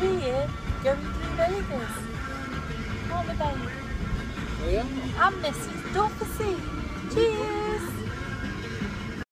we're going to Vegas. Aren't we, babe? We Mrs. Dorothy.